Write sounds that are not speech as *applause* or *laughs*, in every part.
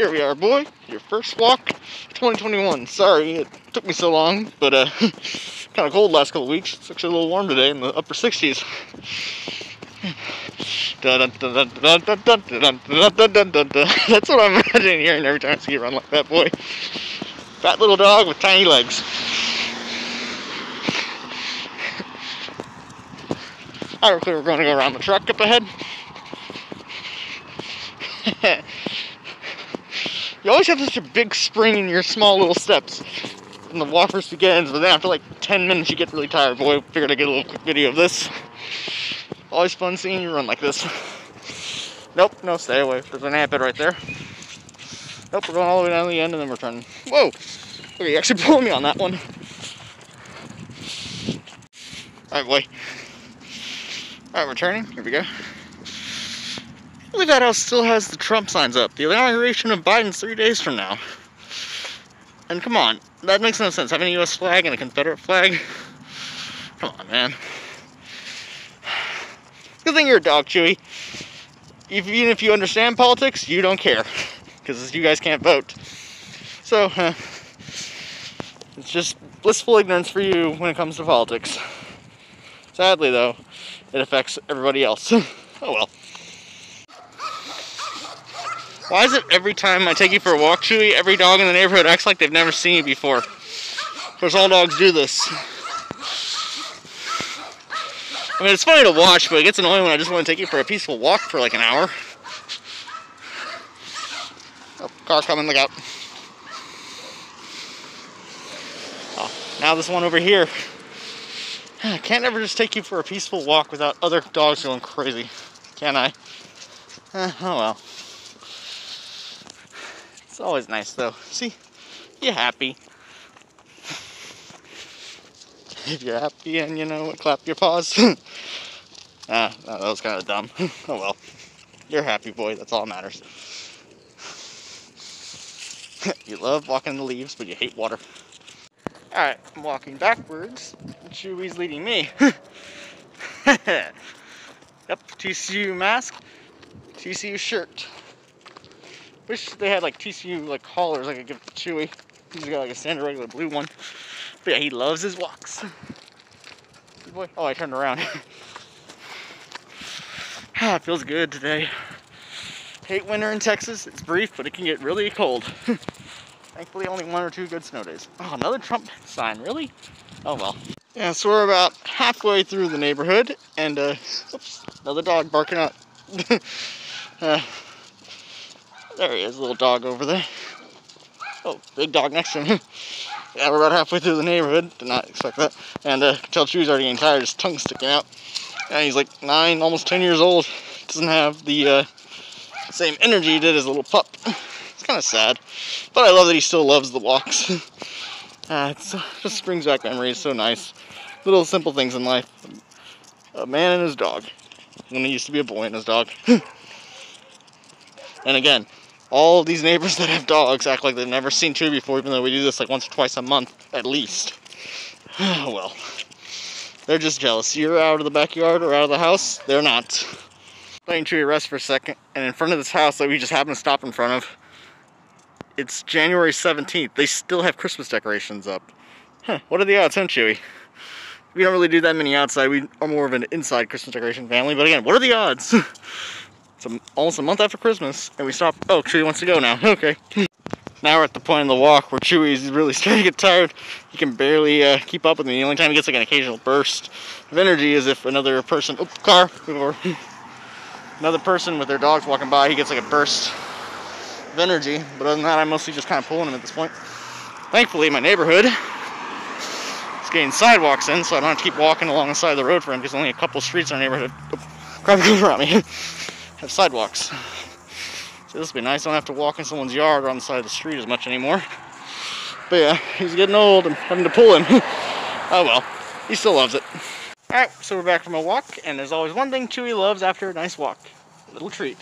here we are, boy. Your first walk, 2021. Sorry it took me so long, but uh, *laughs* kind of cold last couple weeks. It's actually a little warm today in the upper 60s. *laughs* That's what I'm *laughs* imagining hearing every time I see you run like that, boy. Fat little dog with tiny legs. Alright, we're going to go around the truck up ahead. You always have such a big spring in your small little steps. And the walk first begins, but then after like 10 minutes you get really tired. Boy, figured I'd get a little quick video of this. Always fun seeing you run like this. Nope, no, stay away. There's an ant bed right there. Nope, we're going all the way down to the end and then we're turning. Whoa! Okay, you actually pulled me on that one. Alright, boy. Alright, we're turning. Here we go. I believe that house still has the Trump signs up. The inauguration of Biden's three days from now. And come on, that makes no sense. Having a U.S. flag and a Confederate flag. Come on, man. Good thing you're a dog, Chewie. Even if you understand politics, you don't care. Because you guys can't vote. So, uh, it's just blissful ignorance for you when it comes to politics. Sadly, though, it affects everybody else. *laughs* oh well. Why is it every time I take you for a walk, Chewie, every dog in the neighborhood acts like they've never seen you before? Of course, all dogs do this. I mean, it's funny to watch, but it gets annoying when I just want to take you for a peaceful walk for like an hour. Oh, car coming, look out. Oh, now this one over here. I can't ever just take you for a peaceful walk without other dogs going crazy. Can I? Uh, oh well. It's always nice though. See? you're happy. *laughs* if you're happy and you know clap your paws. *laughs* ah, that was kind of dumb. *laughs* oh well. You're happy, boy. That's all that matters. you love walking in the leaves, but you hate water. Alright, I'm walking backwards. Chewie's leading me. yep, TCU mask, TCU shirt. Wish they had like TCU like collars I could give to Chewie. He's got like a standard regular blue one. But yeah, he loves his walks. Good boy. Oh, I turned around. *laughs* ah, it feels good today. Hate winter in Texas. It's brief, but it can get really cold. *laughs* Thankfully, only one or two good snow days. Oh, another Trump sign, really? Oh well. Yeah, so we're about halfway through the neighborhood, and uh, oops, another dog barking out. *laughs* uh, there he is, little dog over there. Oh, big dog next to him. *laughs* yeah, we're about halfway through the neighborhood. Did not expect that. And uh, tell Chew's already getting tired, his tongue sticking out. And he's like nine, almost 10 years old. Doesn't have the uh, same energy he did as a little pup. *laughs* It's kind of sad. But I love that he still loves the walks. *laughs* uh, it just brings back memories, so nice. Little simple things in life. A man and his dog. When he used to be a boy and his dog. and again, all these neighbors that have dogs act like they've never seen two before, even though we do this like once or twice a month, at least. *sighs* well, they're just jealous. You're out of the backyard or out of the house, they're not. Letting Chewie rest for a second, and in front of this house that we just happened to stop in front of, it's January 17th. They still have Christmas decorations up. Huh, what are the odds, huh, Chewie? We don't really do that many outside. We are more of an inside Christmas decoration family. But again, what are the odds? *laughs* it's almost a month after Christmas, and we stopped. Oh, Chewie wants to go now. *laughs* Okay. now we're at the point in the walk where Chewie's really *laughs* starting to get tired. He can barely uh, keep up with me. The only time he gets like an occasional burst of energy is if another person, oh, car, over. *laughs* another person with their dogs walking by, he gets like a burst of energy. But other than that, I'm mostly just kind of pulling him at this point. Thankfully, my neighborhood is getting sidewalks in, so I don't have to keep walking along the side of the road for him because only a couple streets in our neighborhood, oh, crap around me, have sidewalks. So this will be nice. I don't have to walk in someone's yard or on the side of the street as much anymore. But yeah, he's getting old and having to pull him. *laughs* oh well, he still loves it. Alright, so we're back from a walk, and there's always one thing Chewie loves after a nice walk. A little treat.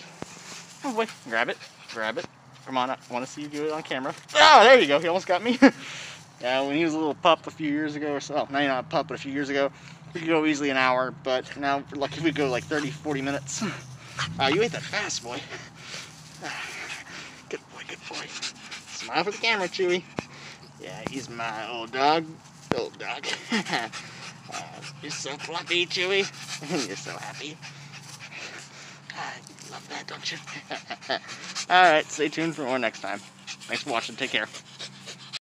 Oh boy, grab it, grab it. Come on, I want to see you do it on camera. Ah, there you go. He almost got me. *laughs* yeah, when he was a little pup a few years ago or so, now you're not a pup, but a few years ago, we could go easily an hour, but now we're lucky we go like 30, 40 minutes. Ah, you ain't that fast, boy. Ah, good boy. good boy. Smile for the camera, Chewie. Yeah, he's my old dog. Old dog. uh, *laughs* you're so fluffy, Chewie. *laughs* you're so happy. I love that, don't you? *laughs* Alright, stay tuned for more next time. Thanks for watching. Take care.